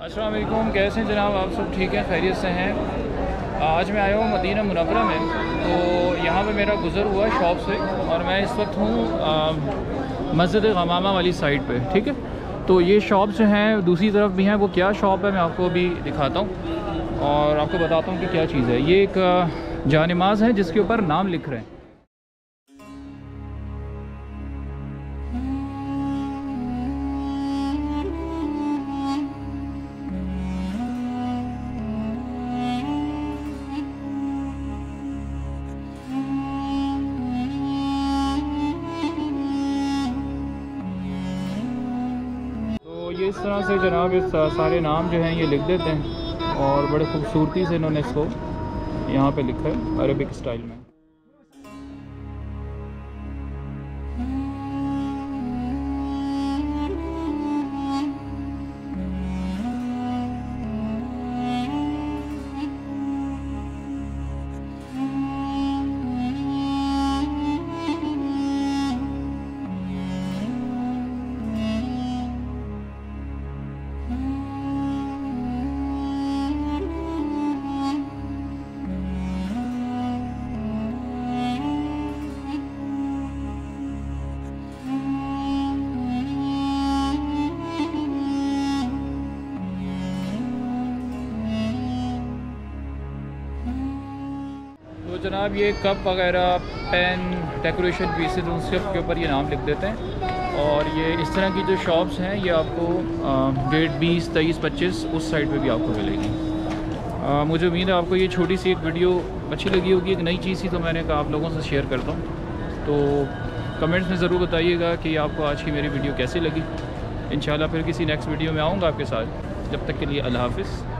अस्सलाम वालेकुम कैसे जनाब? आप सब ठीक हैं? खैरियत से हैं? आज मैं आया हूँ मदीना मुनवरा में तो यहाँ पे मेरा गुज़र हुआ शॉप से, और मैं इस वक्त हूँ मस्जिद गमामा वाली साइड पे, ठीक है? तो ये शॉप जो हैं, दूसरी तरफ़ भी हैं, वो क्या शॉप है, मैं आपको अभी दिखाता हूँ, और आपको बताता हूँ कि क्या चीज़ है। ये एक जानमाज है, जिसके ऊपर नाम लिख रहे हैं। इस तरह से जनाब इस सारे नाम जो हैं ये लिख देते हैं और बड़े खूबसूरती से इन्होंने इसको यहाँ पे लिखा है अरबिक स्टाइल में। जनाब ये कप वगैरह पेन डेकोरेशन पीसेज उन सब के ऊपर ये नाम लिख देते हैं। और ये इस तरह की जो शॉप्स हैं ये आपको डेट बीस तेईस पच्चीस उस साइड पे भी आपको मिलेगी। आ, मुझे उम्मीद है आपको ये छोटी सी एक वीडियो अच्छी लगी होगी। एक नई चीज़ थी तो मैंने कहा आप लोगों से शेयर करता हूँ। तो कमेंट्स में ज़रूर बताइएगा कि आपको आज की मेरी वीडियो कैसी लगी। इन फिर किसी नेक्स्ट वीडियो में आऊँगा आपके साथ। जब तक के लिए अल्लाह हाफिज़।